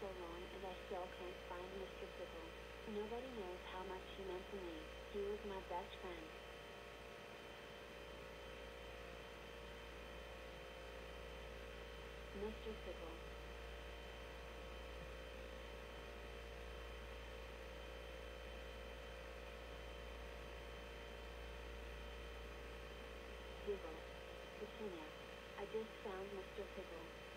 so long and I still can't find Mr. Pickle. Nobody knows how much he meant to me. He was my best friend. Mr. Pickle. Dougal. Petunia. I just found Mr. Pickle.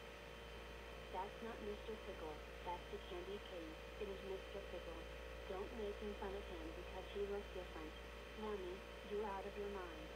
That's not Mr. Pickle, that's the candy cane. It is Mr. Pickle. Don't make fun of him because he looks different. Mommy, you're out of your mind.